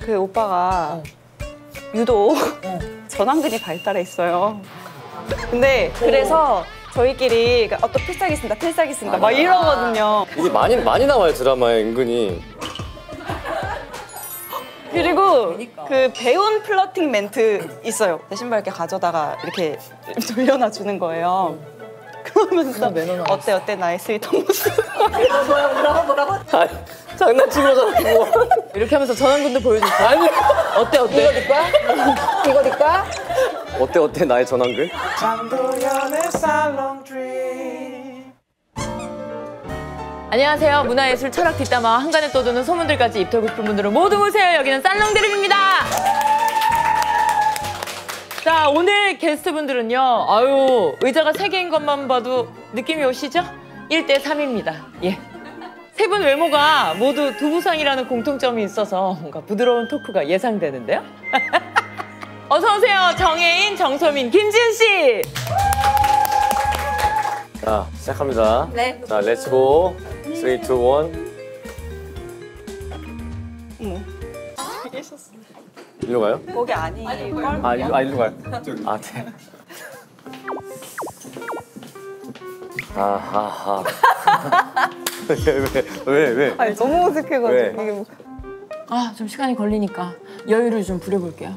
그 오빠가 유독 전완근이 발달해 있어요. 근데 그래서 저희끼리 그러니까 어떤 필살기 쓴다, 필살기 쓴다 막 이러거든요. 이게 많이 많이 나와요 드라마에 은근히. 그리고 그 배운 플러팅 멘트 있어요. 내 신발 이렇게 가져다가 이렇게 돌려놔 주는 거예요. 그러면서 어때 어때 나의 스위터 모습. 아니, 장난치면서 그거. 이렇게 하면서 전환근도 보여줬어요. 아니 어때 어때? 이거 니까? 이거 니까? 어때 어때 나의 전환글? 안녕하세요. 문화예술 철학 뒷담화 한간에 떠도는 소문들까지 입털고 싶은 분들은 모두 오세요. 여기는 쌀렁드림입니다. 자 오늘 게스트분들은요. 아유 의자가 세 개인 것만 봐도 느낌이 오시죠? 1대 3입니다. 예. 세 분 외모가 모두 두부상이라는 공통점이 있어서 뭔가 부드러운 토크가 예상되는데요. 어서 오세요. 정해인, 정소민, 김지은 씨. 자 시작합니다. 네. 자 let's go 3, 2, 1 일로 가요? 거기 아니. 아, 일로, 아 일로 가요? 아 네. 아하하. 왜, 왜, 왜? 아니 너무 어색해가지고 왜? 이게 뭐. 아, 좀 시간이 걸리니까 여유를 좀 부려볼게요.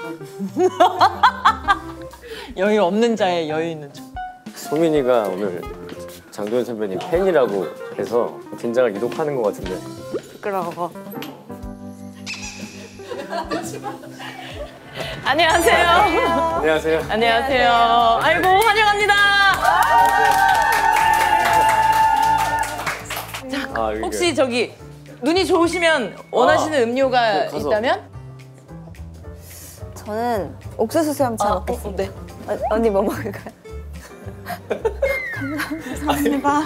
여유 없는 자의 여유 있는 척. 소민이가 오늘 장도연 선배님 팬이라고 해서 긴장을 유독 하는 것 같은데. 부끄러워. 안녕하세요. 안녕하세요. 안녕하세요. 아이고, 환영합니다. 아, 이게 혹시 저기 눈이 좋으시면 원하시는 음료가 가서. 있다면? 저는 옥수수 수염차 아, 먹겠습니다. 어, 네. 어, 언니 뭐 먹을까요? 감사합니다.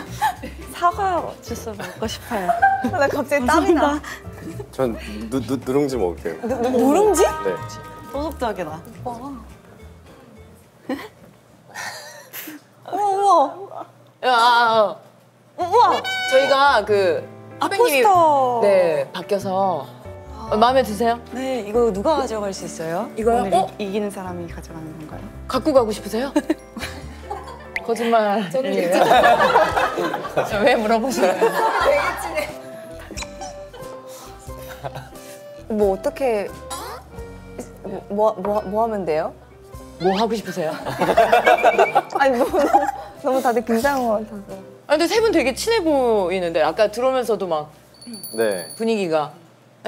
사과 주스 먹고 싶어요. 나 갑자기 땀이 나. 전 누, 누, 누룽지 먹을게요. 누룽지? 네. 소속적이다. 어머 아, 아, 아. 우와. 저희가 그아 선배님이 포스터. 네, 바뀌어서 어, 마음에 드세요? 네, 이거 누가 가져갈 수 있어요? 이거요? 오늘 어? 이, 이기는 사람이 가져가는 건가요? 갖고 가고 싶으세요? 거짓말. 저는 왜 물어보시나요? 뭐 어떻게 뭐, 뭐, 뭐 하면 돼요? 뭐 하고 싶으세요? 아니 너무 너무 다들 긴장한 것 같아서. 아 근데 세 분 되게 친해 보이는데 아까 들어오면서도 막 네. 분위기가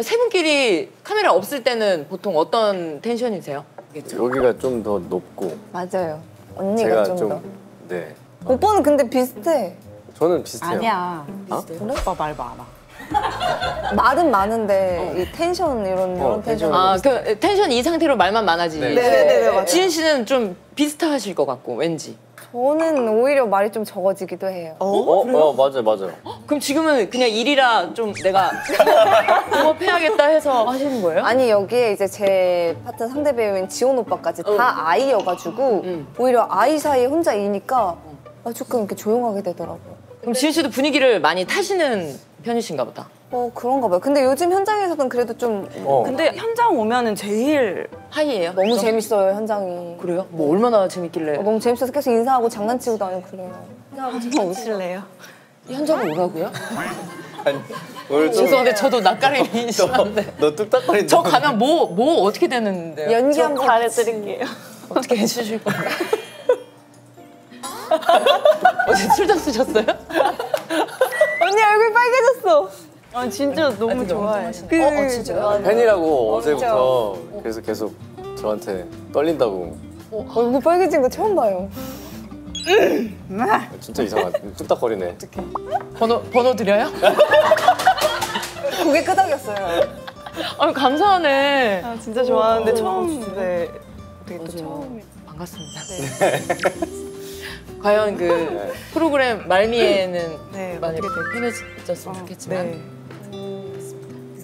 세 분끼리 카메라 없을 때는 보통 어떤 텐션이세요? 여기가 좀 더 높고 맞아요. 언니가 제가 좀, 좀 더. 네. 오빠는 근데 비슷해. 저는 비슷해요. 아니야. 어? 오빠 말 많아. 말은 많은데 이 텐션 이런 어, 이런 텐션. 아, 그 텐션 이 상태로 말만 많아지. 네. 네네 네, 맞아요. 지은 씨는 좀 비슷하실 것 같고 왠지. 저는 오히려 말이 좀 적어지기도 해요. 어, 어, 맞아요, 맞아요. 그럼 지금은 그냥 일이라 좀 내가 공업해야겠다 해서 하시는 거예요? 아니 여기에 이제 제 파트 상대 배우인 지원 오빠까지 다 아이여가지고 응. 오히려 아이 사이에 혼자 이니까 아, 조금 이렇게 조용하게 되더라고요. 그럼 지은 씨도 분위기를 많이 타시는 편이신가 보다. 어 그런가 봐요. 근데 요즘 현장에서는 그래도 좀 어. 근데 현장 오면은 제일 하이예요? 너무 재밌어요 현장이. 그래요? 뭐 얼마나 재밌길래 어, 너무 재밌어서 계속 인사하고 장난치고 다니고 그래요. 오실래요? 현장을 오라고요? 아니, 오늘 좀 죄송한데 저도 낯가림이 심한데 너 뚝딱거린다. 저 가면 뭐 뭐 어떻게 되는데요? 연기 한 번 잘해드릴게요. 어떻게 해주실 거예요? 어제 술좀 쓰셨어요? 언니 얼굴 빨개졌어. 아 진짜 너무 좋아해. 그, 어, 어, 진짜요? 팬이라고 어 제부터 그래서 계속 저한테 떨린다고. 얼굴 빨개진 거 처음 봐요. 진짜 이상하다. 뚝딱거리네. 번호 번호 드려요? 고개 끄덕였어요. 아 감사하네. 아 진짜 좋아하는데 처음 네. 되게 또 처음. 반갑습니다. 과연 그 프로그램 말미에는 네, 많이. 편해졌으면 좋겠지만 네.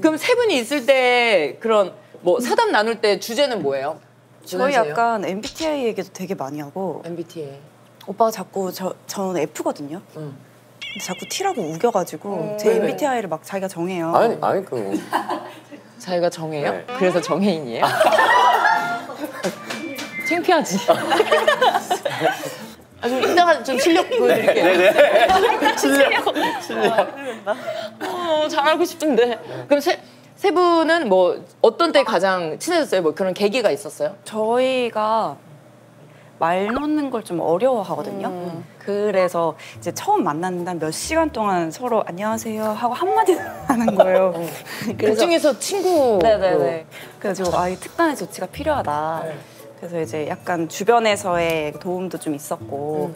그럼 세 분이 있을 때 그런 뭐 사담 나눌 때 주제는 뭐예요? 저희 약간 MBTI 얘기도 되게 많이 하고 MBTI. 오빠가 자꾸 저 저는 F거든요. 응. 근데 자꾸 T라고 우겨가지고 제 MBTI를 막 자기가 정해요. 아니 아니 그 자기가 정해요? 네. 그래서 정해인이에요? 창피하지. 아, 좀 이따가 좀 실력 보여드릴게요. 네네. 실력. 어, 잘하고 싶은데. 그럼 세, 세 분은 뭐 어떤 때 가장 친해졌어요? 뭐 그런 계기가 있었어요? 저희가 말 놓는 걸 좀 어려워하거든요. 그래서 이제 처음 만났는데 한몇 시간 동안 서로 안녕하세요 하고 한마디 하는 거예요. 그 중에서 친구. 네네네. 그래가지고 아, 이 특단의 조치가 필요하다. 그래서 이제 약간 주변에서의 도움도 좀 있었고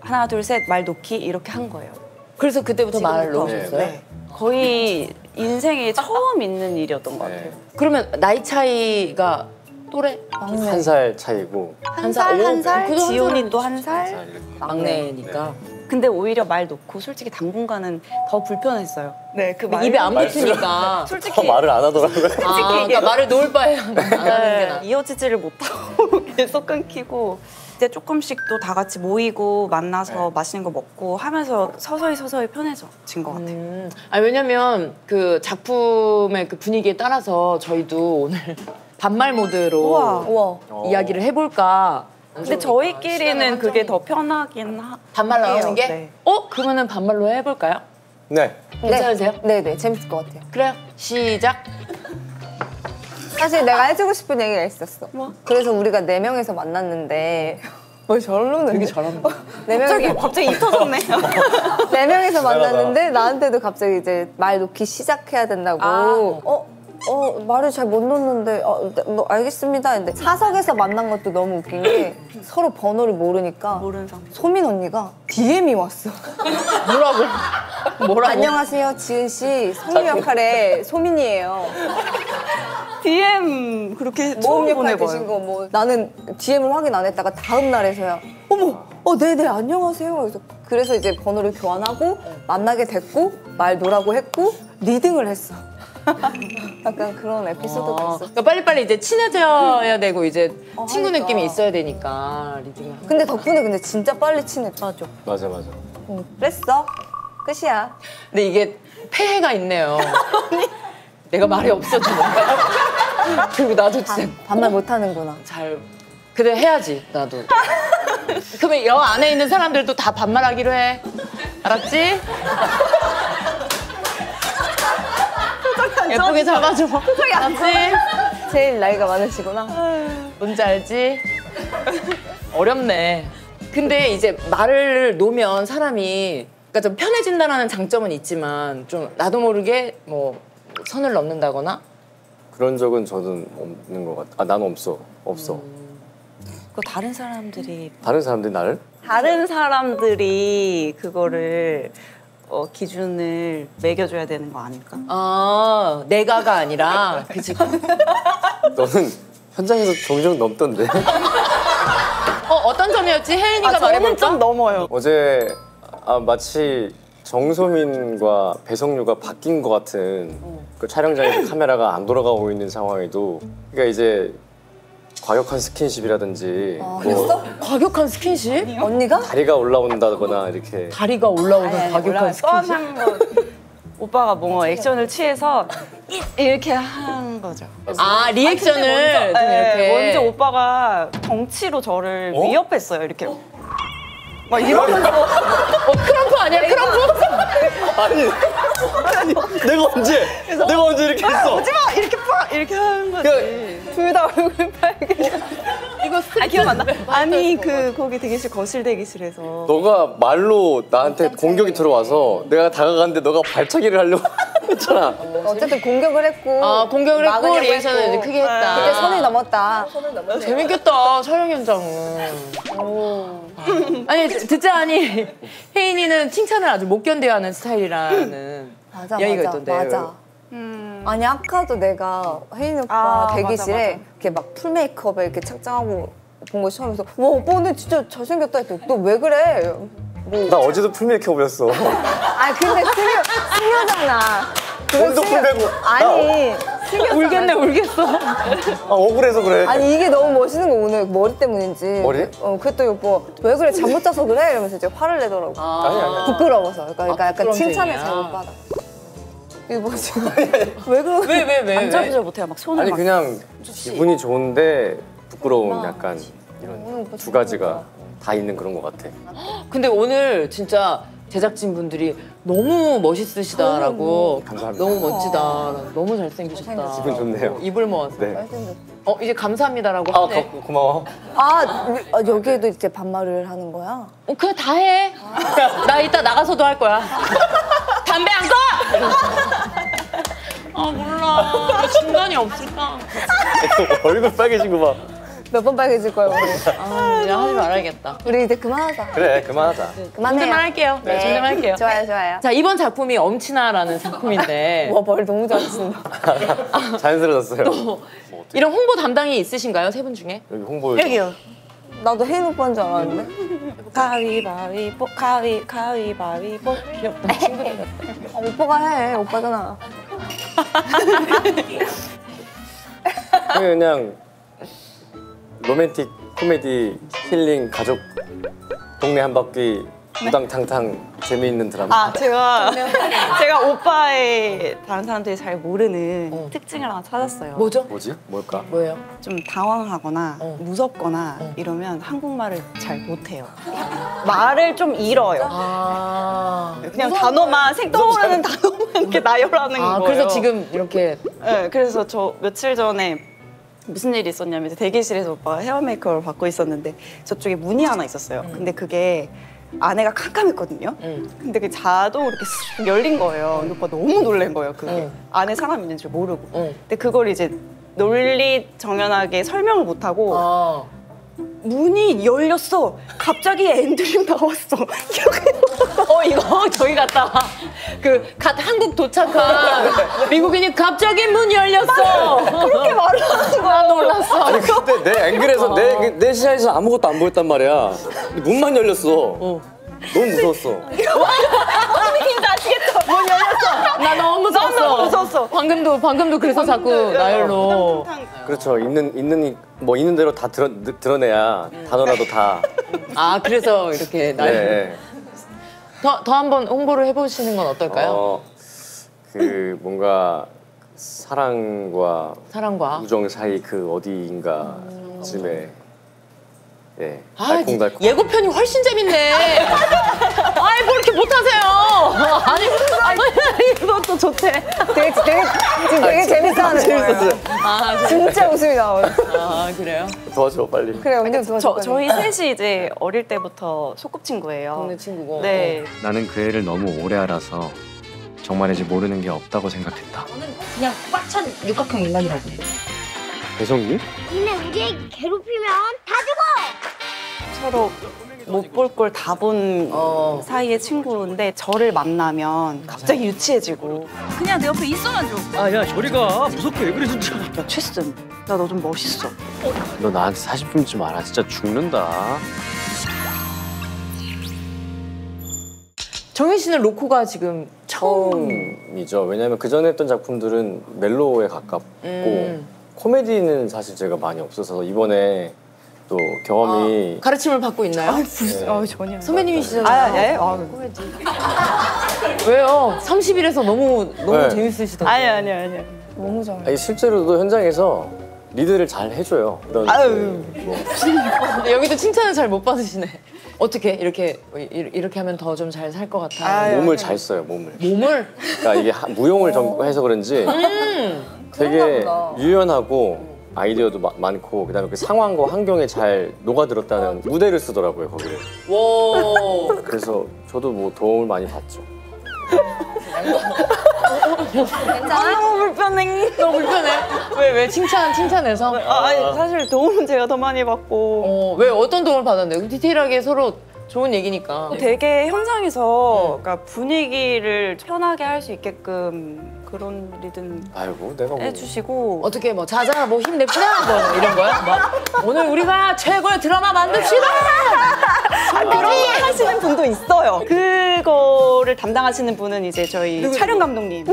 하나 둘 셋 말 놓기 이렇게 한 거예요. 그래서 그때부터 말을. 놓으셨어요? 네. 거의 인생에 처음 있는 일이었던 것 같아요. 네. 그러면 나이 차이가 또래? 한 살 차이고 한 살, 한 살, 지훈이 또 한 살. 막내니까. 근데 오히려 말 놓고 솔직히 당분간은 더 불편했어요. 네, 그 입에 안 붙으니까. 솔직히 더 말을 안 하더라고요. 아, 그러니까 말을 놓을 바에 안 하는 게 네, 나. 이어지지를 못하고 계속 끊기고 이제 조금씩 또 다 같이 모이고 만나서 네. 맛있는 거 먹고 하면서 서서히 서서히 편해져진 것 같아요. 음, 아 왜냐면 그 작품의 그 분위기에 따라서 저희도 오늘 반말 모드로 우와. 우와. 이야기를 해볼까. 근데 저희끼리는 그게 더 편하긴 하. 반말 나오는 해요. 게? 네. 어? 그러면은 반말로 해볼까요? 네. 괜찮으세요? 네, 네, 재밌을 것 같아요. 그래요. 시작. 사실 내가 해주고 싶은 얘기가 있었어. 그래서 우리가 네 명에서 만났는데 뭐 저러는 되게 잘한다. 네 갑자기 명에서 갑자기 입 터졌네. 네 명에서 만났는데 나한테도 갑자기 이제 말 놓기 시작해야 된다고. 아. 어? 어 말을 잘 못 놓는데 어, 네, 뭐 알겠습니다. 근데 사석에서 만난 것도 너무 웃긴 게 서로 번호를 모르니까 모르는 상태. 소민 언니가 DM이 왔어. 뭐라고? 뭐라고? 안녕하세요 지은 씨 성우 역할의 소민이에요. DM 그렇게 처음 보내봐요. 되신 거 뭐 나는 DM을 확인 안 했다가 다음 날에서야 어머 어 네네 안녕하세요 그래서 그래서 이제 번호를 교환하고 만나게 됐고 말 놓으라고 했고 리딩을 했어 약간 그런 에피소드가 어, 있어 그러니까 빨리빨리 이제 친해져야 되고 이제 어, 친구 그러니까. 느낌이 있어야 되니까 리딩을. 근데 덕분에 근데 진짜 빨리 친해져 맞아 맞아 맞아. 응, 그랬어 끝이야 근데 이게 폐해가 있네요. 내가 말이 없어지는 거야. 그리고 나도 진짜 반 말 못하는구나 잘 그래 해야지 나도. 그러면 여 안에 있는 사람들도 다 반말하기로 해. 알았지? 예쁘게 잡아줘. 알았지? 제일 나이가 많으시구나 뭔지 알지? 어렵네. 근데 이제 말을 놓으면 사람이 그러니까 좀 편해진다라는 장점은 있지만 좀 나도 모르게 뭐 선을 넘는다거나 그런 적은 저는 없는 것 같아. 아 나는 없어. 없어. 그 다른 사람들이 다른 사람들이 나를 다른 사람들이 그거를 어, 기준을 매겨줘야 되는 거 아닐까? 아 내가가 아니라 그치 너는 현장에서 종종 넘던데. 어 어떤 점이었지 해인이가 아, 말해볼까? 좀 넘어요. 어제 아, 마치 정소민과 배석류가 바뀐 것 같은 그 촬영장에서 카메라가 안 돌아가고 있는 상황에도 그러니까 이제 과격한 스킨십이라든지 뭐 그랬어? 과격한 스킨십? 언니가? 다리가 올라온다거나 이렇게 다리가 올라오는 아니, 아니, 과격한. 스킨십? 오빠가 뭐 액션을 취해서 이- 이렇게 한 거죠. 아 리액션을 좀 네, 이렇게 먼저 오빠가 정치로 저를 어? 위협했어요. 이렇게. 막 이러면서 어 크럼프 아니야 크럼프? 아니 아니 내가 언제 내가 언제 이렇게 했어 오지마 이렇게 팍 이렇게 하는 거지. 그- 둘다 얼굴 빨개. 이거 아 기억 안 나? 아니 그 거기 대기실 거실 대기실에서 너가 말로 나한테 공격이 들어와서 내가 다가갔는데 너가 발차기를 하려고 했잖아 어쨌든 공격을 했고 아 공격을 했고 리액션을. 이제 크게 했다. 그때 선을 넘었다 재밌겠다 촬영 현장은. 아니 듣- 듣자 하니 혜인이는 칭찬을 아주 못 견뎌 하는 스타일이라는 맞아 이야기가 맞아 있던데. 맞아 음. 아니 아까도 내가 혜인 오빠 아, 대기실에 맞아, 맞아. 이렇게 막 풀 메이크업에 이렇게 착장하고 본거 처음에서 와 오빠 오늘 진짜 잘생겼다 했더니 너 왜 그래? 뭐나 어제도 full makeup이었어 아 근데 스며 스며잖아. 그건 오늘도 스며- full메고. 아니 울겠네 울겠어. 아 억울해서 그래. 아니 이게 너무 멋있는 거 오늘 머리 때문인지. 머리? 어 그랬더니 오빠 왜 그래 잠 못 자서 그래 이러면서 이제 화를 내더라고. 아니 아니. 부끄러워서. 그러니까, 그러니까 약간. 칭찬을 잘 못 받아. 이거 뭐지? 왜 그러? 왜왜 왜? 안절부절 못해요. 막 손을 아니 막 그냥 기분이 좋은데 부끄러운 약간 이런 두 가지가 다 있는 그런 것 같아. 근데 오늘 진짜 제작진 분들이 너무 멋있으시다라고 감사합니다. 너무 멋지다 너무 잘생기셨다 기분 좋네요. 입을 모아서 네. 어 이제 감사합니다라고 아 하네 고, 고마워. 아, 위- 아, 여기에도 이제 반말을 하는 거야? 어, 그거 다해 나 이따 나가서도 할 거야 담배 안 꺼! 아 몰라 왜 중간이 없을까 얼굴 빨개진 거 봐. 몇 번 빨개질 거야 오늘. 아 그냥 하지 말아야겠다 우리 이제 그만하자. 그래 그만하자. 그만해요. 존댓말 할게요 네. 존댓말 할게요 좋아요, 좋아요. 자 이번 작품이 엄친아라는 작품인데 와, 머리 너무 잘 쓴다. 자연스러졌어요. 뭐 어떻게 이런 홍보 담당이 있으신가요 세 분 중에? 여기 홍보 여기요. 나도 혜인 오빠인 줄 알았는데. 가위바위보 가위 가위바위보 귀엽다 친구들 같다 아, 오빠가 해. 오빠잖아. 그냥 로맨틱 코미디 힐링 가족 동네 한 바퀴 우당탕탕 재미있는 드라마. 아 제가 제가 오빠의 다른 사람들이 잘 모르는 특징을 하나 찾았어요. 뭐죠? 뭐지? 뭘까? 뭐예요? 좀 당황하거나 어. 무섭거나 이러면 한국말을 잘 못해요. 말을 좀 잃어요. 아, 그냥 단어만 생 떠오르는 단어만 이렇게 나열하는 아 거예요. 그래서 지금 이렇게 네, 그래서 저 며칠 전에 무슨 일이 있었냐면 대기실에서 오빠가 헤어 메이크업을 받고 있었는데 저쪽에 문이 하나 있었어요. 근데 그게 안에가 캄캄했거든요. 음. 근데 그 자동으로 이렇게 쓱 열린 거예요. 오빠 너무 놀란 거예요. 그게 응. 안에 사람 있는 줄 모르고. 응. 근데 그걸 이제 논리 정연하게 설명을 못 하고 아, 문이 열렸어. 갑자기 앤드류 나왔어. 어 이거 저희 갔다 그갓 한국 도착한 미국인이 갑자기 문 열렸어 그렇게 말을 하는 거야. 놀랐어 아니 그때 내 앵글에서 내, 내 시야에서 아무것도 안 보였단 말이야. 근데 문만 열렸어. 어. 너무 무서웠어. 아시겠죠? 문 열렸어. 나 너무 무서웠어 너무 무서웠어. 방금도 방금도 그래서 자꾸 나열로 그렇죠. 있는 있는 이- 뭐 있는 대로 다 드러, 드러내야 단어라도 다. 아 그래서 이렇게 나열 네. 더 더 한번 홍보를 해보시는 건 어떨까요? 어, 그 뭔가 사랑과 사랑과 우정 사이 그 어디인가쯤에 예 아, 알콩달콩. 예고편이 훨씬 재밌네. 아이, 뭐 이렇게 못하세요. 아니, 아니, 이것도 좋대. 되게, 되게, 지금 되게 재밌어 하는 거예요. 재밌었어요. 아, 진짜 웃음이 나와요. 아 그래요? 도와줘 빨리. 그래, 언니 도와줄 저. 저희 셋이 이제 어릴 때부터 소꿉친구예요. 동네 친구고. 네. 나는 그 애를 너무 오래 알아서 정말 이제 모르는 게 없다고 생각했다. 그냥 꽉 찬 육각형 인간이라고. 배성기? 니네 우리 괴롭히면 다 죽어! 서로 못 볼 걸 다본 어. 사이의 친구인데 저를 만나면 갑자기 유치해지고 그냥 내 옆에 있어만 줘. 아 야 저리 가 무섭게 왜 그래 진짜 야 최슨, 나 너 좀 멋있어. 너 나한테 사진 좀좀 알아. 진짜 죽는다. 정현 씨는 로코가 지금 처음. 처음이죠. 왜냐하면 그 전에 했던 작품들은 멜로에 가깝고 음. 코미디는 사실 제가 많이 없어서 이번에 또 경험이 가르침을 받고 있나요? 네. 아 전혀. 선배님이시잖아요. 아, 예? 아, 코미디. 왜요? 30일에서 너무 너무 네. 재밌으시던데. 아니 아니 아니. 너무 잘해. 아니, 실제로도 현장에서 리드를 잘 해줘요. 이런 아유. 그 뭐, 근데 여기도 칭찬을 잘 못 받으시네. 어떻게 이렇게 이- 이렇게 하면 더 좀 잘 살 것 같아요. 아유. 몸을 잘 써요. 몸을. 몸을 그러니까 이게 하- 무용을 전공해서 그런지 되게 그런가 보다. 유연하고 아이디어도 마- 많고 그다음에 그 상황과 환경에 잘 녹아들었다는 무대를 쓰더라고요 거기를. 와. 그래서 저도 뭐 도움을 많이 받죠. 아, 너무 불편해. 너무 불편해. 왜 왜 칭찬 칭찬해서? 아, 아니 사실 도움은 제가 더 많이 받고 어, 왜 어떤 도움을 받았나요? 디테일하게 서로 좋은 얘기니까. 되게 현장에서 그러니까 분위기를 편하게 할 수 있게끔 그런 리듬 아이고 내가 뭐 해주시고 어떻게 뭐 자자 뭐 힘냅시다 뭐 이런 거야? 막 오늘 우리가 최고의 드라마 만듭시다. 아, 그런 걸 하시는 분도 있어요. 그거를 담당하시는 분은 이제 저희 촬영 감독님.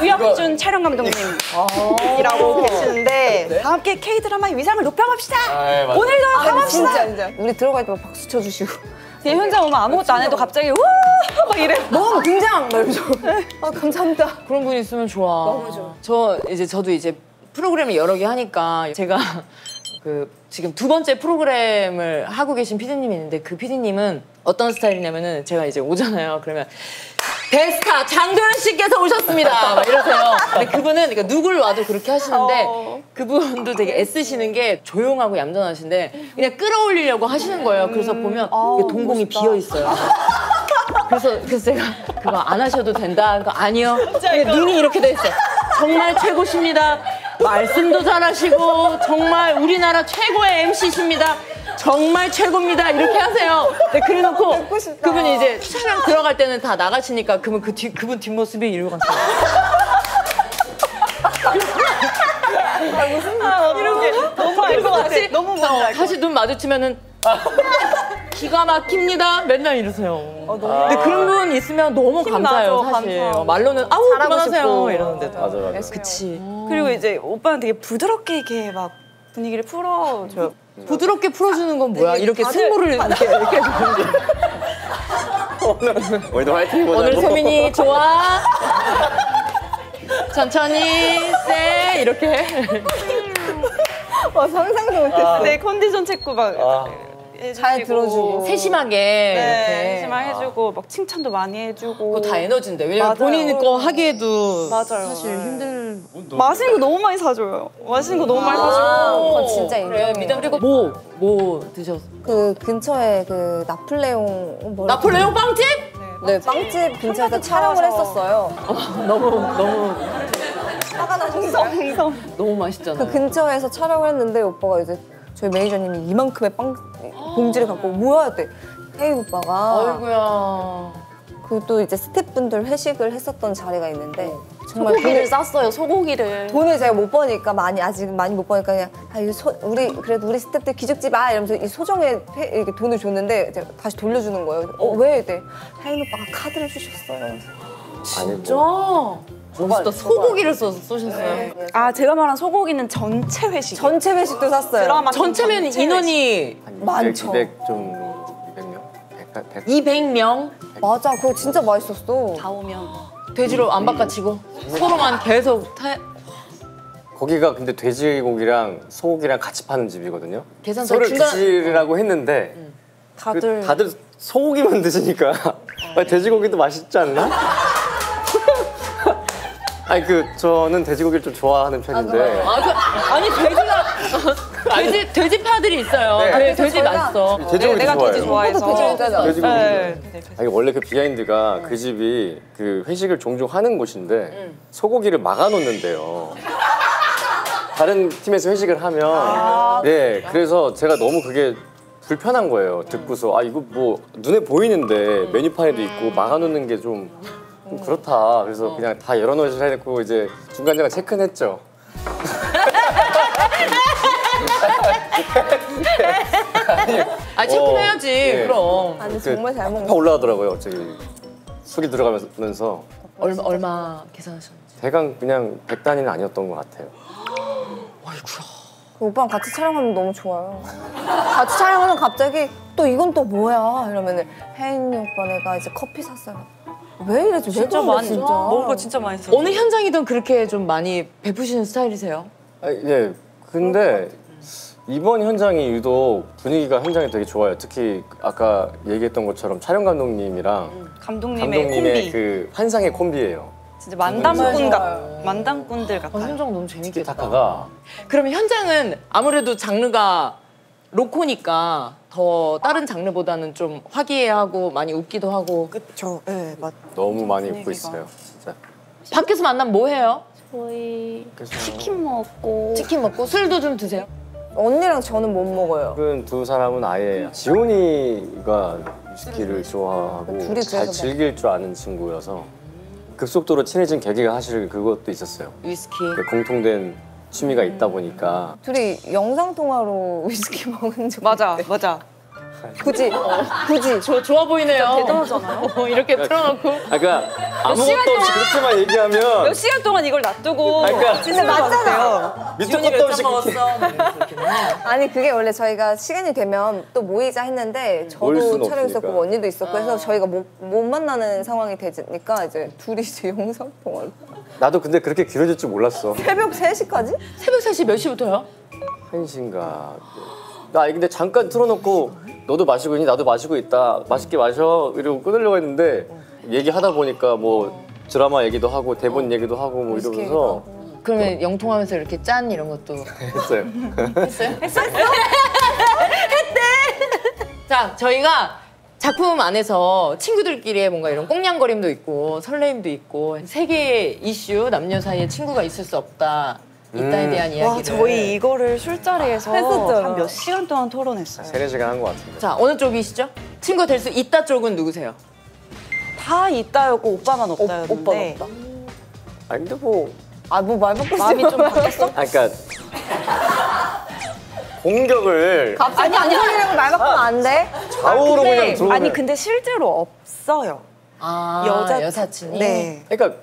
유영준 촬영 감독님이라고 계시는데 다 함께 K 드라마의 위상을 높여봅시다. 아, 맞아요. 오늘도 아, 가봅시다. 진짜 진짜. 우리 들어갈 때 막 박수 쳐주시고. 그냥 현장 오면 아무것도 안 해도 갑자기 우막 이래. 뭐 등장! 막 이러면서. 아, 감사합니다. 그런 분 있으면 좋아. 너무 좋아. 저 이제 저도 이제 프로그램을 여러 개 하니까 제가 그 지금 두 번째 프로그램을 하고 계신 피디님이 있는데 그 피디님은 어떤 스타일이냐면은 제가 이제 오잖아요. 그러면 대스타 장도연 씨께서 오셨습니다. 막 이러세요. 근데 그분은 그러니까 누굴 와도 그렇게 하시는데 어. 그분도 되게 애쓰시는 게 조용하고 얌전하신데 그냥 끌어올리려고 하시는 거예요. 그래서 보면 이게 동공이 비어 있어요. 그래서 그래서 제가 그거 안 하셔도 된다. 그거 아니요. 눈이 이렇게 돼 있어. 정말 최고십니다. 말씀도 잘하시고 정말 우리나라 최고의 MC십니다. 정말 최고입니다. 이렇게 하세요. 네, 그래놓고 그분이 이제 촬영 들어갈 때는 다 나가시니까 그분 그 뒤, 그분 뒷모습이 이러고 갔어요. 이런 게 너무 알것 같아. 다시 너무 어, 다시 눈 마주치면은 기가 막힙니다. 맨날 이러세요. 근데 그런 분 있으면 너무 힘 감사해요, 나죠, 사실. 감사하고. 어, 말로는 아우 잘하고 그만하세요 싶고. 이러는데도. 맞아 맞아. 그치. 그리고 이제 오빠는 되게 부드럽게 이렇게 막 분위기를 풀어줘요. 부드럽게 풀어주는 건 뭐야? 이렇게 다들- 승부를 이렇게 이렇게 해주는 게. 오늘도 화이팅 보자고. 오늘 소민이 좋아. 천천히 쎄 이렇게. 와, 상상도 못했어. 네 컨디션 체크 막 아. 해주시고. 잘 들어주고. 세심하게 네, 이렇게. 세심하게 해주고 막 칭찬도 많이 해주고. 그거 다 에너지인데 왜냐면 맞아요. 본인 거 하기에도 맞아요. 사실 힘들. 맛있는 거 너무 많이 사줘요. 맛있는 거 너무 많이 아, 사주고. 그건 진짜 그래 인정해요. 미담 그리고 뭐 뭐 드셨어? 그 근처에 그 나폴레옹 뭐라 나폴레옹 빵집? 네 빵집 근처에서 촬영을 했었어요. 너무 너무 화가 나셨어요? 행성. 너무 맛있잖아. 그 근처에서 촬영을 했는데 오빠가 이제 저희 매니저님이 이만큼의 빵 봉지를 갖고 뭐야 했대. 혜인 오빠가 아이고야. 그 또 이제 스태프분들 회식을 했었던 자리가 있는데 정말 소고기를 돈을, 쌌어요. 소고기를. 돈을 제가 못 버니까 많이 아직 많이 못 버니까 그냥 아 이거 소, 우리 그래도 우리 스태프들 기죽지 마 이러면서 이 소정의 회- 이렇게 돈을 줬는데 제가 다시 돌려주는 거예요. 어 왜? 이때 혜인 오빠가 카드를 주셨어요. 진짜? 뭐. 멋있다. 소고기를 써, 쏘셨어요. 아 제가 말한 소고기는 전체 회식. 전체 회식도 샀어요. 드라마 전체면 전체 인원이 한 많죠. 200, 200 좀 200명? 100, 100 200명 맞아, 그거 진짜 맛있었어. 다 오면. 돼지로 안 바꿔치고 서로만 계속 타... 거기가 근데 돼지고기랑 소고기랑 같이 파는 집이거든요. 계산서 소를 중간- 드시라고 했는데 다들 그 다들 소고기만 드시니까 아, 돼지고기도 맛있지 않나? 아니 그 저는 돼지고기를 좀 좋아하는 편인데 아, 그, 아니 돼지가 돼지 돼지 파들이 있어요. 네. 그래 돼지 저희가- 맛있어. 돼지고기 내가 좋아해요. 돼지 좋아해서. 돼지. 돼지고기 네. 아니 원래 그 비하인드가 그 집이 그 회식을 종종 하는 곳인데 소고기를 막아놓는데요. 다른 팀에서 회식을 하면 네 그래서 제가 너무 그게 불편한 거예요. 듣고서 아 이거 뭐 눈에 보이는데 메뉴판에도 있고 막아놓는 게 좀 그렇다. 그래서 그냥 다 열어놓으시라 해놓고 이제 중간중간 체크는 했죠. 아 체크해야지. 네. 그럼 아니 그 정말 잘 먹는 팍 올라가더라고요. 갑자기 속이 들어가면서 얼마 얼마 계산하셨는지. 대강 그냥 100단위는 아니었던 것 같아요. 그 오빠랑 같이 촬영하면 너무 좋아요. 같이 촬영하면 갑자기 또 이건 또 뭐야 이러면은 혜인이 오빠 내가 이제 커피 샀어요. 왜 이래 왜 진짜 많이 진짜 먹을 거 진짜 많이 써. 어느 현장이든 그렇게 좀 많이 베푸시는 스타일이세요? 아, 예. 근데 이번 현장이 유독 분위기가 현장이 되게 좋아요. 특히 아까 얘기했던 것처럼 촬영 감독님이랑 감독님의, 감독님의 콤비. 그 환상의 콤비예요. 진짜 만담꾼 같. 만담꾼들 아, 같아요. 현장 너무 재밌겠다. 타카가 그러면 현장은 아무래도 장르가 로코니까 더 다른 장르보다는 좀 화기애애하고 많이 웃기도 하고 그쵸. 네, 맞. 너무 많이 웃고. 있어요. 진짜. 밖에서 만나면 뭐 해요? 저희 그래서 치킨 먹고 치킨 먹고 술도 좀 드세요? 언니랑 저는 못 먹어요. 최근 두 사람은 아예 지훈이가 위스키를 좋아하고 둘이 잘 즐길 줄 아는 친구여서 급속도로 친해진 계기가 사실 그것도 있었어요. 위스키. 그 공통된 취미가 있다 보니까 둘이 영상 통화로 위스키 먹은 적 맞아 맞아. 굳이 굳이 저 좋아 보이네요. 대단하잖아요. 어, 이렇게 틀어놓고 아까 아무것도 없이 그렇게만 얘기하면 몇 시간 동안 이걸 놔두고 그러니까- 진짜 맞잖아요. 밑도 끝도 몇 없이 잔 그렇게. 아니 그게 원래 저희가 시간이 되면 또 모이자 했는데 모일 저도 촬영 있었고. 언니도 있었고 해서 저희가 못, 못 만나는 상황이 되니까 이제 둘이 이제 영상 통화를 나도 근데 그렇게 길어질 줄 몰랐어 새벽 3시까지? 새벽 3시 몇 시부터요? 한 시인가 나 근데 잠깐 틀어놓고 너도 마시고 있니? 나도 마시고 있다. 맛있게 마셔. 이러고 끊으려고 했는데 얘기하다 보니까 뭐 드라마 얘기도 하고 대본 얘기도 하고 뭐 이러면서 그러면 영통하면서 이렇게 짠 이런 것도 했어요. 했어요? 했어요? 했대! 자, 저희가 작품 안에서 친구들끼리의 뭔가 이런 꽁냥거림도 있고 설레임도 있고 세계의 이슈 남녀 사이에 친구가 있을 수 없다 있다에 음. 대한 와 이야기를 저희 이거를 술자리에서 했었죠. 한몇 시간 동안 토론했어요. 세네 시간 한 것 같은데 자 어느 쪽이시죠? 친구가 될수 있다 쪽은 누구세요? 다 있다였고 오빠만 오빠 없다였는데 없다. 아 근데 뭐 아뭐말 바꿨어? 마음이 좀 바뀌었어? 아 그러니까 공격을 갑자기 아니 소리라고 말 바꾸면 안 돼? 좌우로 근데- 그냥 들어오네 아니 근데 실제로 없어요. 아 여자 여사친이 네. 그러니까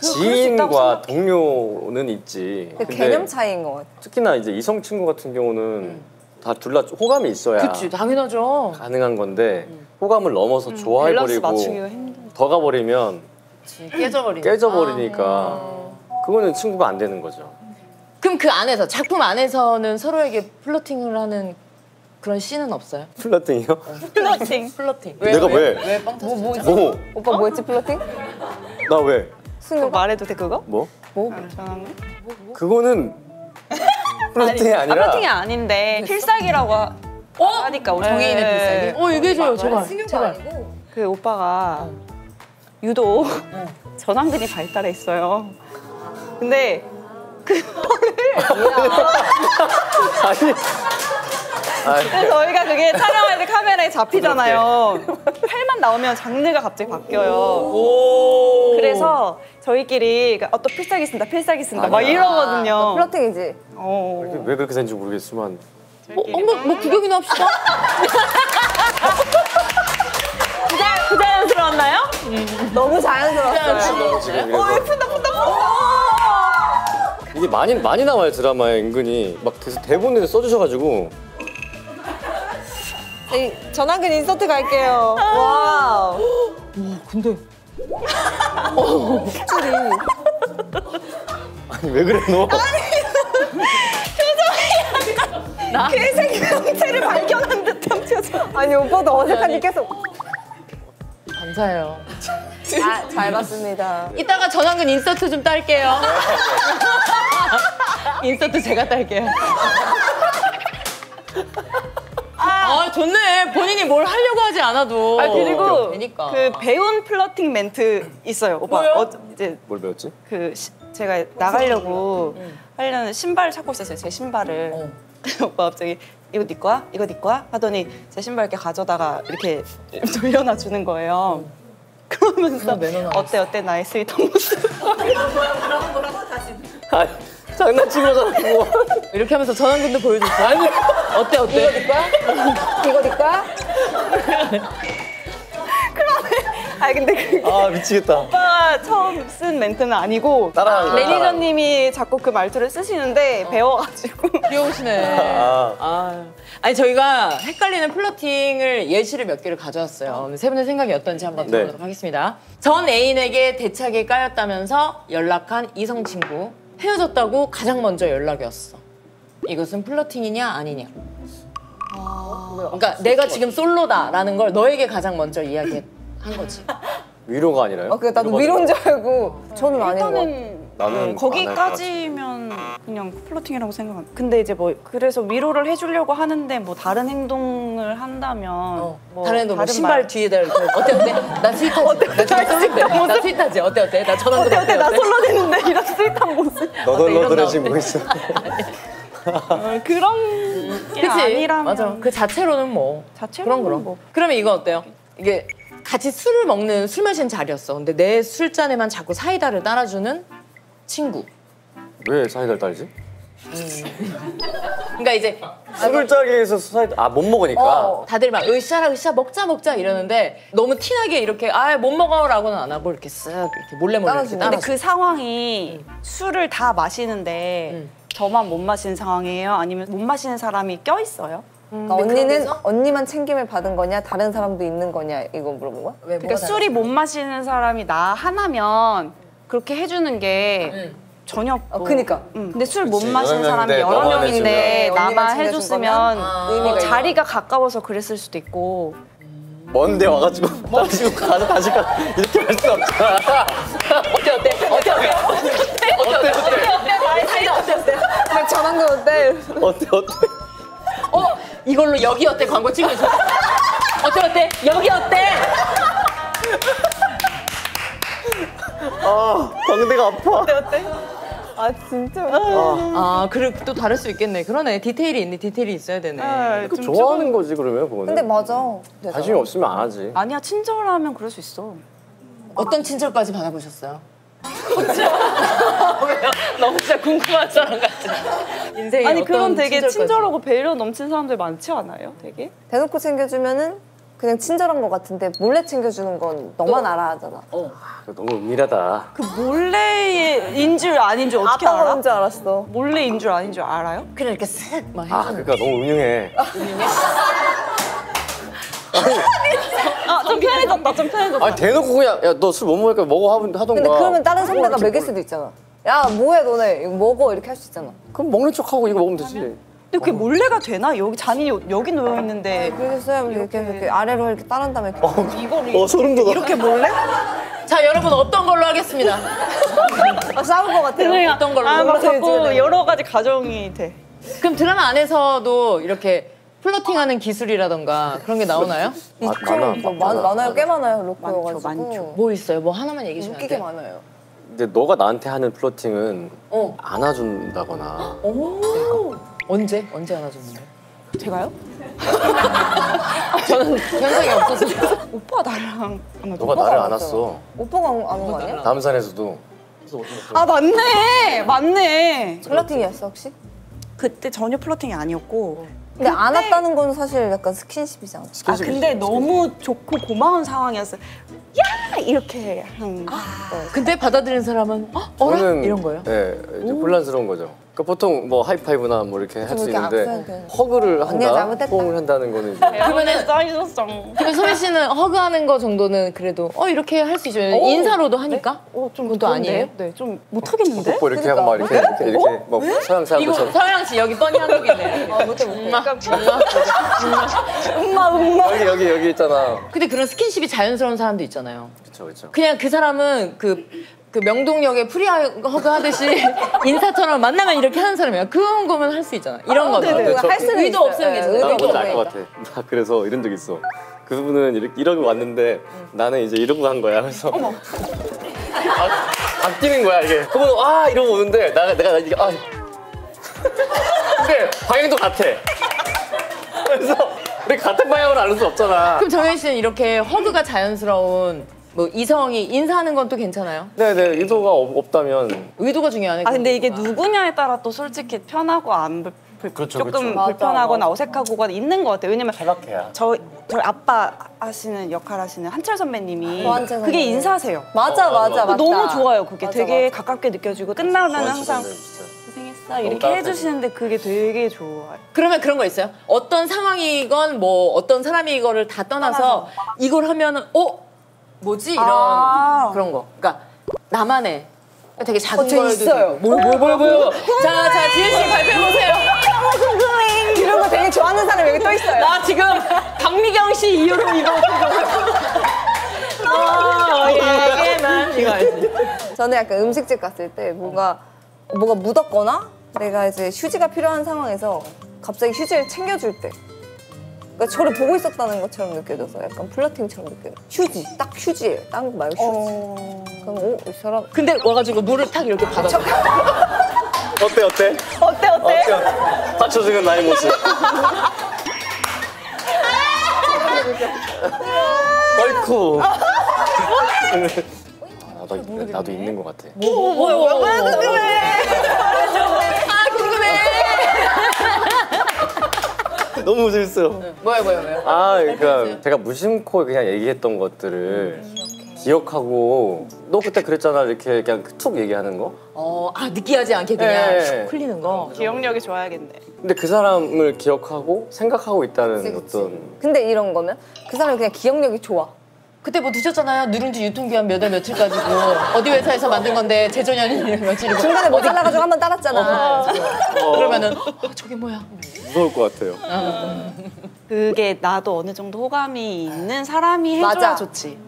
지인과 있다고 동료는 있지 그 개념 차이인 것 같아. 특히나 이제 이성 친구 같은 경우는 다둘 다 호감이 있어야 그치 당연하죠 가능한 건데 호감을 넘어서 밸런스 좋아해버리고. 더 가버리면 그치, 깨져버리니까 깨져버리니까 그거는 친구가 안 되는 거죠. 그럼 그 안에서 작품 안에서는 서로에게 플러팅을 하는 그런 씬은 없어요? 플러팅이요? flirting. flirting 내가 왜? 왜 빵 터졌죠? 뭐, 뭐지? 뭐? 오빠 뭐였지 flirting? 나 왜? 그거? 말해도 돼 그거? 뭐? 뭐? 저는 그거는 flirting이 아, 아니라 flirting이 아닌데 필살기라고 하- 하니까 우리 정해인의 네. 필살기? 어 얘기해줘요 제발 승효가 제발 아니고 그 오빠가 유독 전완근이 발달해 있어요. 근데 아니 아니 그래서 저희가 그게 촬영할 때 카메라에 잡히잖아요. 팔만 나오면 장르가 갑자기 바뀌어요. 오 그래서 저희끼리 그러니까 어, 또 필살기 쓴다, 필살기 쓴다 막. 이러거든요. 플러팅이지. 어. 왜 그렇게 된지 모르겠지만 어, 한번 뭐 구경이나 합시다 부자, 부자연스러웠나요? 너무 자연스러웠어요. 너무 지금 이래서 이게 많이 많이 나와요 드라마에 은근히 막 계속 대본을 써주셔가지고 전완근 인서트 갈게요. wow. 근데 아니 왜 그래 너? 변태를 발견한 듯한 표정. 아니 오빠도 어색하니 계속. 감사해요. 아, 잘 봤습니다. 이따가 전완근 인서트 좀 딸게요. 인서트 제가 딸게요 아 좋네 본인이 뭘 하려고 하지 않아도 아 그리고 되니까 그 배운 flirting 멘트 있어요, 오빠. 뭐요? 어, 이제 뭘 배웠지? 그 시- 제가 나가려고 하려는 신발을 찾고 있었어요, 제 신발을. 어. 오빠 갑자기 이거 네 거야? 이거 네 거야? 하더니 제 신발 이렇게 가져다가 이렇게 돌려놔 주는 거예요. 그러면서 매너나 어때 어때 나의 스윗한 모습. 장난친 거잖아 그거. 이렇게 하면서 전환근도 보여줬어 아니 어때 어때 이거 니까? 아니 근데 그게 아 미치겠다. 오빠가 처음 쓴 멘트는 아니고 따라한 거야, 매니저님이 자꾸 그 말투를 쓰시는데 배워가지고 귀여우시네 아. 아, 아니 저희가 헷갈리는 플러팅을 예시를 몇 개를 가져왔어요. 오늘 세 분의 생각이 어떤지 한번 네. 들어보도록 하겠습니다. 전 애인에게 대차게 까였다면서 연락한 이성 친구 헤어졌다고 가장 먼저 연락이 왔어. 이것은 플러팅이냐 아니냐. 그러니까 내가 지금 솔로다라는 걸 너에게 가장 먼저 이야기한 거지. 위로가 아니라요? 어, 그 나도 위로인 줄 알고 저는 아닌. 일단은 나는 음, 안할것 거기까지면 그냥 flirting이라고 생각합니다. 근데 이제 뭐 그래서 위로를 해주려고 하는데 뭐 다른 행동을 한다면 어. 뭐 다른 애도 뭐 다른 신발 말. 뒤에다 이렇게 어때 어때? 나 sweet하지? 나 지금 솔로인데 나 sweet하지? 어때 어때? 나 전화도 어때 어때 나 솔로인데 이런 sweet한 모습 너덜너덜해지고 뭐 있어. 어, 그런 게 그치? 아니라면 맞아. 그 자체로는 뭐. 자체로는 그럼 그럼. 뭐. 그러면 이거 어때요? 이게 같이 술을 먹는 술 마신 자리였어. 근데 내 술잔에만 자꾸 사이다를 따라주는 친구. 왜 사이다를 딸지? 그러니까 이제 술을 짜기 위해서 수사에 아못 먹으니까 어, 다들 막 으쌰라 으쌰 먹자 먹자 이러는데 너무 티나게 이렇게 아 못 먹어라고는 안 하고 이렇게 쓱 이렇게 몰래 몰래 따라주고. 근데. 그 상황이 술을 다 마시는데 음. 저만 못 마시는 상황이에요? 아니면 못 마시는 사람이 껴 있어요? 그러니까 언니는 언니만 챙김을 받은 거냐 다른 사람도 있는 거냐 이거 물어본 거야? 왜 그러니까 술이 못 마시는 사람이 나 하나면 그렇게 해주는 게 음. 전혀 없고. 어, 그니까. 음, 근데 술못 여러 사람이 여러 명인데. 나만 해줬으면 거면 아. 어, 의미가 자리가 가까워서 그랬을 수도 있고. 먼데 와가지고 마시고 가서 다시 가 이렇게 할 수 없잖아. 어때 어때 어때 어때 어때 어때 어때 어때 어때 어때 막 전화도 어때? 어때 어때? 어 이걸로 여기 어때 광고 찍으면서 어때 어때 여기 어때 아 광대가 아파. 아 진짜. 아 그래 또 다를 수 있겠네 그러네 디테일이 있네 디테일이 있어야 되네 네, 그좀 좋아하는 거지 그러면 그거는. 근데 맞아. 관심이 없으면 안 하지. 아니야 친절하면 그럴 수 있어. 어떤 친절까지 받아보셨어요? 왜요? 너무 진짜 궁금한 사람 같아 인생에 아니 그런 되게. 친절하고 배려 넘치는 사람들 많지 않아요? 되게? 대놓고 챙겨주면은 그냥 친절한 것 같은데 몰래 챙겨주는 건 너만 알아 하잖아. 어. 그거 너무 은밀하다. 그 몰래인 줄 아닌 줄 어떻게 아빠가 알아? 뭔지 알았어. 몰래인 줄 아닌 줄 알아요? 그냥 이렇게 쓱막 아 해주는 그러니까 너무 은유해. 아 좀 편해졌다 좀 편해졌다. 아니 대놓고 그냥 야 너 술 못 먹으니까 먹어 하던 하던가. 근데 그러면 다른 선배가 먹일 수도 있잖아. 야 뭐해 너네 이거 먹어 이렇게 할 수 있잖아. 그럼 먹는 척하고 이거 먹으면 되지. 근데 그게 몰래가 되나? 여기 잔이 여- 여기 놓여 있는데 그렇게 써야면 이렇게, 이렇게 아래로 이렇게 따른 다음에 이렇게 이거를 어 소름 돋아. 이렇게 몰래? 자 여러분 어떤 걸로 하겠습니다 아, 싸울 것 같아요. 그냥 어떤 걸로? 아, 막 자꾸? 여러 가지 가정이 돼. 그럼 드라마 안에서도 이렇게 플러팅하는 기술이라던가 그런 게 나오나요? 아, 많아. 뭐 많, 많아 요 꽤 많아요 로코여가지고 많죠. 뭐 있어요? 뭐 하나만 얘기해 주면 안 웃기게 돼요? 많아요. 근데 너가 나한테 하는 플러팅은 어. 안아준다거나 오. 언제? 언제 안아줬는데? 제가요? 저는 현상이 없어서 오빠 나랑 하나 너가 나를 안았어. 오빠가 아는 거 아니야? 다음 산에서도 아 맞네 맞네. 플러팅이었어 혹시? 그때 전혀 플러팅이 아니었고. 근데 안 왔다는 건 사실 약간 스킨십이잖아. 아 근데 너무 좋고 고마운 상황이었어요. 야 이렇게 한. 근데 받아들인 사람은 어? 저는 이런 거예요? 네, 이제 혼란스러운 거죠. 그러니까 보통 뭐 하이파이브나 뭐 이렇게 할 수 있는데 앞서는 허그를 언니가 한다. 포옹을 한다는 거는 이제 그러면은. 그러면 소희 씨는 허그하는 거 정도는 그래도 어 이렇게 할 수 있죠. 인사로도 하니까? 어좀 그건 또 아니에요? 네, 좀 못하겠는데? 뽀뽀 이렇게 하고 막 이렇게 이렇게 이렇게 뭐 서양 이거 사람들처럼 서양 씨 여기 뻔히 한국이네. 못해 못해. 엄마, 엄마. 여기 여기 여기 있잖아. 근데 그런 스킨십이 자연스러운 사람도 있잖아요. 그렇죠 그렇죠. 그냥 그 사람은 그, 그 명동역에 free hug 하듯이 인사처럼 만나면 이렇게 하는 사람이야. 그런 거면 할 수 있잖아. 이런 거. 네네. 그거 할 수는 의도 있어요. 없으면 네, 의도 뭔지 알것 없으니까. 같아. 나 그래서 이런 적 있어. 그분은 이렇게 이러고 왔는데 나는 이제 이러고 간 거야. 그래서 아, 아끼는 거야 이게. 그분 아 이러고 오는데 나 내가 이게 아. 근데 방향도 같아. 그래서 우리 같은 방향으로 알수 없잖아. 그럼 정현 씨는 이렇게 허그가 자연스러운 뭐 이성이 인사하는 건 또 괜찮아요? 네네 의도가 없, 없다면 의도가 중요하네. 아 근데 이게. 누구냐에 따라 또 솔직히 편하고 안 불, 불- 그렇죠, 조금 그렇죠. 맞아, 불편하거나 맞아. 어색하고가 있는 것 같아요. 왜냐면 탈락해야. 저 저희 아빠 하시는 역할 하시는 한철 선배님이 어, 한철 그게 선배님. 인사세요. 맞아 맞아 맞다. 너무 좋아요. 그게 맞아, 되게 맞아. 가깝게 느껴지고 끝나면 항상 진짜. 고생했어 이렇게. 해주시는데 그게 되게 좋아요. 그러면 그런 거 있어요? 어떤 상황이건 뭐 어떤 사람이 이거를 다 떠나서 이걸 하면은 어 뭐지 이런 아. 그런 거. 그러니까 나만의 되게 작은 어, 저 거에도 있어요. 뭘뭘뭘 자자 지혜 씨 발표해 보세요. 궁금해. 이런 거 되게 좋아하는 사람 여기 또 있어요. 나 지금 박미경 씨 이후로 이거 어, 얘기만 이거 알지? 저는 약간 음식집 갔을 때 뭔가 뭐가 묻었거나 내가 이제 휴지가 필요한 상황에서 갑자기 휴지를 챙겨줄 때. 그러니까 저를 보고 있었다는 것처럼 느껴져서 약간 플러팅처럼 느껴요. 휴지, 딱 휴지예요. 딴거 말고 휴지. 그럼 오, 이 사람 근데 와가지고 물을 탁 이렇게 받아. 어때 어때? 어때 어때? 받쳐 주는 나의 모습. 얼쿠. 아, 나도 나도 있는 것 같아. 뭐야 뭐야 뭐야 궁금해. 아 궁금해. 너무 재밌어요. 뭐야 뭐야 뭐야. 아, 그러니까 제가 무심코 그냥 얘기했던 것들을 기억하고 너 그때 그랬잖아 이렇게 그냥 툭 얘기하는 거. 어, 아 느끼하지 않게 그냥 네. 슉 흘리는 거. 기억력이 좋아야겠네. 근데 그 사람을 기억하고 생각하고 있다는 그치, 그치. 어떤 근데 이런 거면 그 사람이 그냥 기억력이 좋아. 그때 뭐 드셨잖아요. 누룽지 유통기한 몇 월 며칠 가지고 어디 회사에서 만든 건데 재조년이 며칠이고 중간에 뭐 잘라가지고 한 번 따랐잖아. 그러면은 어, 저게 뭐야? 무서울 것 같아요. 그게 나도 어느 정도 호감이 있는 사람이 해줘야 맞아. 좋지.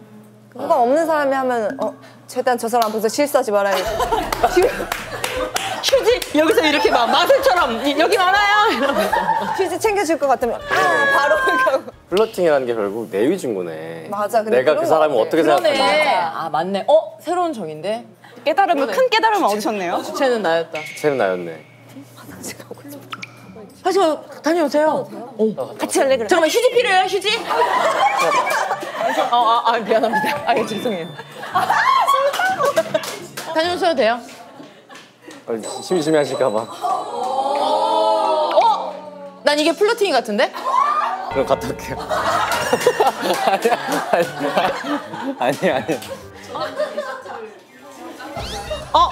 그거 없는 사람이 하면 어 최대한 저 사람 앞에서 실수하지 말아야겠다. 휴지 여기서 이렇게 막 마술처럼 이- 여기 많아요. 이러면서. 휴지 챙겨줄 것 같으면 아 바로 이렇게 플러팅이라는 게 결국 내위 증거네. 맞아, 근데 내가 그것 사람을. 어떻게 생각하는지. 아 맞네. 어 새로운 정인데 깨달음을 큰 깨달음을 얻으셨네요. 주체는 나였다. 쟤는 나였네. 하지마 다녀오세요. 어. 같이 할래 그래. 잠깐만 휴지 필요해요 휴지? 어, 아, 아 미안합니다. 아 예, 죄송해요. 다녀오셔도 돼요. 아, 심심해 하실까봐. 어? 난 이게 플러팅이 같은데? 그럼 갔다 올게요. 아니, 아니, 아니. 어?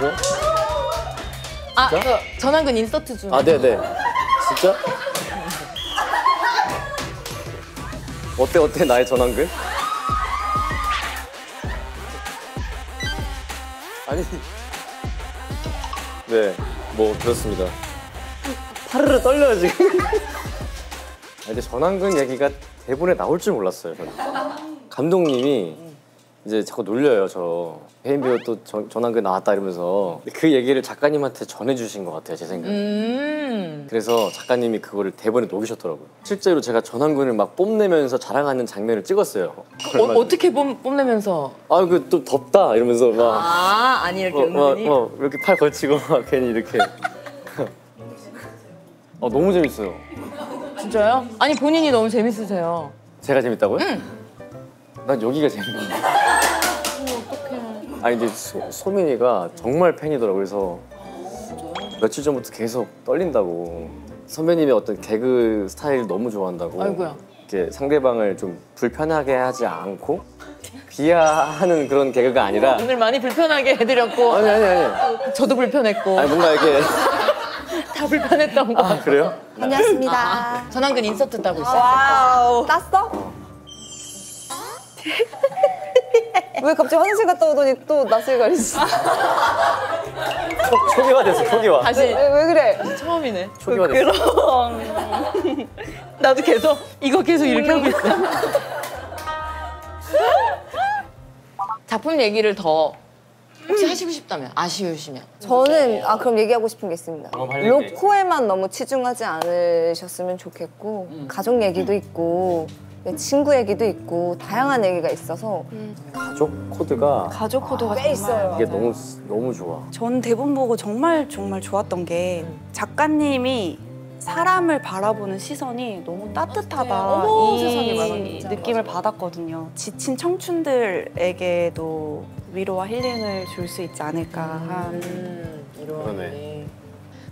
뭐? 아, 그 전환근 인서트 중. 아, 네네. 진짜? 어때, 어때, 나의 전환근? 아니. 네, 뭐, 그렇습니다. 파르르 떨려요, 지금. 아, 근데 전환근 얘기가 대본에 나올 줄 몰랐어요, 저는. 감독님이 이제 자꾸 놀려요, 저. 배인 배우 또 전- 전환근 나왔다 이러면서. 그 얘기를 작가님한테 전해주신 것 같아요, 제 생각에. 음. 그래서 작가님이 그거를 대본에 녹이셨더라고요. 실제로 제가 전환근을 막 뽐내면서 자랑하는 장면을 찍었어요. 어, 어떻게 뽐, 뽐내면서? 아, 그 또 덥다 이러면서 막, 아, 아니 이렇게 어, 막, 은근히. 어, 이렇게 팔 걸치고 막 괜히 이렇게. 어, 너무 재밌어요. 진짜요? 아니 본인이 너무 재밌으세요. 제가 재밌다고요? 난 여기가 재밌는데. 아니 근데 소, 소민이가 정말 팬이더라고요. 그래서 며칠 전부터 계속 떨린다고. 선배님의 어떤 개그 스타일을 너무 좋아한다고. 아이고야. 이렇게 상대방을 좀 불편하게 하지 않고 비하하는 그런 개그가 아니라 오늘 많이 불편하게 해드렸고 아니 아니 아니 저도 불편했고 아니 뭔가 이렇게 다 불편했던 거. 아 그래요? 다녀왔습니다. 전완근 인서트 따고 있어요. wow. 땄어? 왜 갑자기 화장실 갔다 오더니 또 낯을 가리지? 초, 초기화 됐어 초기화 다시 왜, 왜 그래? 처음이네. 초기화 됐어 나도 계속 이거 계속 이렇게 하고 있어. 작품 얘기를 더 혹시 하시고 싶다면 아쉬우시면 저는 아 그럼 얘기하고 싶은 게 있습니다. 로코에만 너무 치중하지 않으셨으면 좋겠고 가족 얘기도 있고 친구 얘기도 있고 다양한 얘기가 있어서 가족 코드가 가족 코드가 꽤 있어요. 이게 너무 너무 좋아 전 대본 보고 정말 정말 좋았던 게 작가님이 사람을 바라보는 시선이 너무 따뜻하다 어머, 이 세상에, 맞아, 진짜. 느낌을 받았거든요. 지친 청춘들에게도 위로와 힐링을 줄 수 있지 않을까 한 음, 그러네.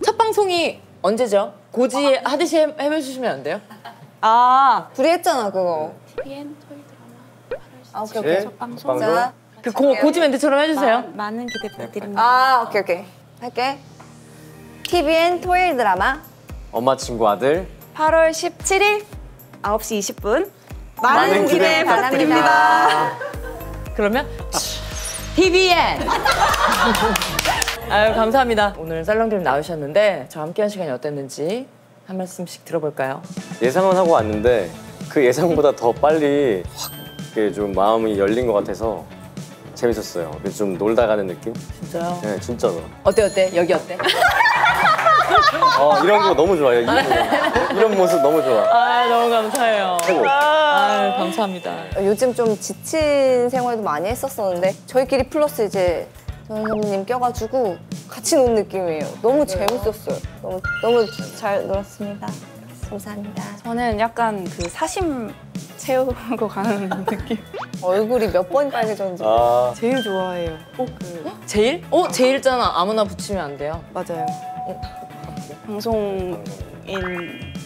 첫 방송이 언제죠? 고지 하듯이 해- 해주시면 안 돼요? 아, 둘이 했잖아 그거. TVN 토이 드라마 아 오케이 네? 오케이. 첫 방송? 자, 그 고, 고지 멘트처럼 해주세요. 마- 많은 기대 부탁드립니다. 아 오케이 오케이 할게. TVN 토요일 드라마 엄마 친구 아들 8월 17일 9시 20분 많은 많은 기대 기대 부탁드립니다. 그러면 TVN. 아유 감사합니다. 오늘 썰렁드림 나오셨는데 저 함께한 시간이 어땠는지 한 말씀씩 들어볼까요? 예상은 하고 왔는데 그 예상보다 더 빨리 확 이렇게 좀 마음이 열린 것 같아서 재밌었어요. 그래서 좀 놀다 가는 느낌? 진짜요? 네, 진짜로. 어때 어때? 여기 어때? 어, 이런 거 너무 좋아요. 이런, 이런 모습 너무 좋아. 아 너무 감사해요. 최고. 아 감사합니다. 요즘 좀 지친 생활도 많이 했었었는데 저희끼리 플러스 이제 전 선배님 껴가지고 같이 논 느낌이에요. 너무 재밌었어요. 너무 너무 잘 놀았습니다. 감사합니다. 저는 약간 그 사심 채우고 가는 느낌. 얼굴이 몇 번 빨개졌는지. 아, 제일 좋아해요. 그 제일? 어 제일잖아. 아무나 붙이면 안 돼요. 맞아요. 방송인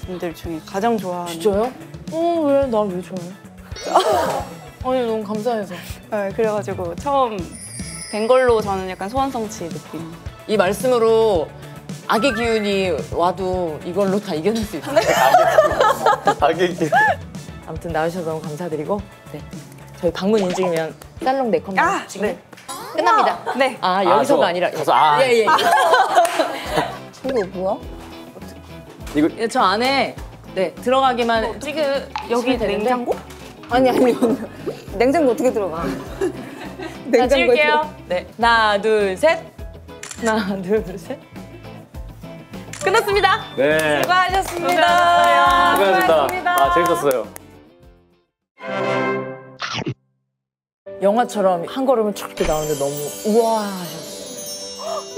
분들 중에 가장 좋아하는. 진짜요? 어, 왜? 나 왜 좋아해? 아니, 너무 감사해서. 네, 그래가지고 처음 된 걸로 저는 약간 소원성취 느낌. 이 말씀으로 악의 기운이 와도 이걸로 다 이겨낼 수 있어요. 악의 아무튼 나와주셔서 너무 감사드리고 네. 저희 방문 인증이면 살롱 네컷만 아, 찍으면 네. 끝납니다. 네. 아 여기서가 저 아, 니라 가서 아. 예, 예. 이거 뭐야? 이거 예, 저 안에 네 들어가기만 찍으 여기 되는데. 냉장고? 아니 아니 냉장고 어떻게 들어가? 자 냉장고에 찍을게요. 네 하나 둘 셋. 하나 둘 셋. 끝났습니다. 네. 수고하셨습니다. 수고하셨습니다. 아 재밌었어요. 영화처럼 한 걸음을 촥 이렇게 나오는데 너무 우와 하셨어요.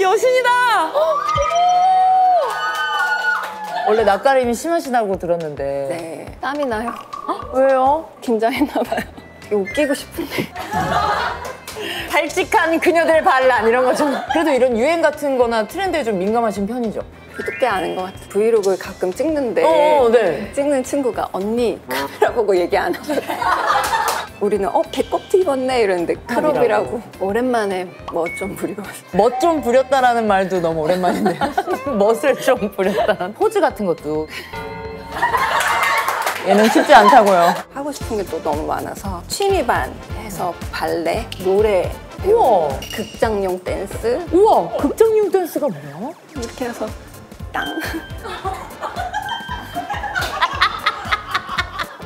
여신이다! 원래 낯가림이 심하시다고 들었는데 네 땀이 나요. 왜요? 긴장했나 봐요. 웃기고 싶은데. 발칙한 그녀들의 반란 이런 거 좀 그래도 이런 유행 같은 거나 트렌드에 좀 민감하신 편이죠? 그때 아는 것 같아. 브이로그를 가끔 찍는데 어, 네. 찍는 친구가 언니 카메라 보고 얘기 안 하거든. 우리는 어 개껍트 입었네 이러는데 크롭이라고 오랜만에 뭐좀 부리고. 멋 좀 부렸다라는 말도 너무 오랜만인데 멋을 좀 부렸다는 포즈 같은 것도 얘는 쉽지 않다고요 하고 싶은 게 또 너무 많아서 취미반 해서 발레, 노래, 우와 극장용 댄스 우와 극장용 댄스가 뭐야? 이렇게 해서 땅.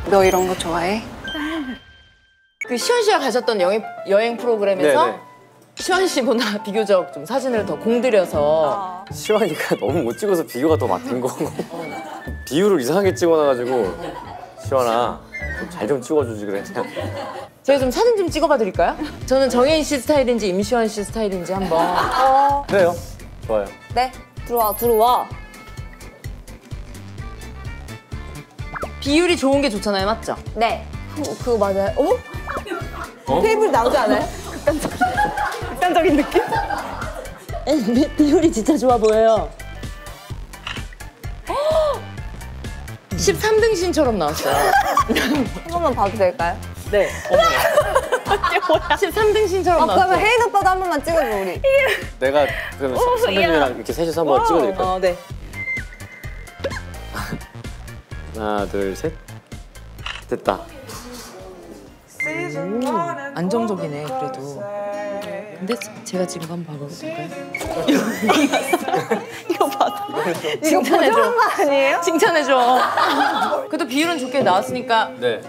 너 이런 거 좋아해? 그 시원 씨가 가셨던 여행, 여행 프로그램에서 네네. 시원 씨보다 비교적 좀 사진을 더 공들여서 시환이가 너무 못 찍어서 비교가 더 막힌 거고 비율을 이상하게 찍어놔가지고 시환아 잘 좀 찍어주지 그래. 저희 좀 사진 좀 찍어봐 드릴까요? 저는 정혜인 씨 스타일인지 임시완 씨 스타일인지 한번 그래요. 좋아요. 네. 들어와 들어와. 비율이 좋은 게 좋잖아요 맞죠? 네. 어, 그거 맞아요. 어머? 어? 테이블 나오지 않아요? 극단적인 느낌? 비율이 진짜 좋아 보여요 13등 신처럼 나왔어요 한 번만 봐도 될까요? 네 13등 신처럼 아, 나왔어요 그러면 혜인 오빠도 한 번만 찍어줘 우리. 내가 그러면 선배님이랑 이렇게 셋이서 한 번 찍어드릴까? 어, 네. 하나 둘 셋. 됐다. 안정적이네 그래도 근데 제가 지금 한번 봐봐도 될까요? 이거 봐. 칭찬해줘 거 아니에요? 칭찬해줘 그래도 비율은 좋게 나왔으니까 네.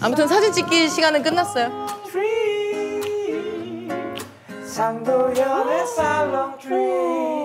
아무튼 사진 찍기 시간은 끝났어요 장도연의 살롱드립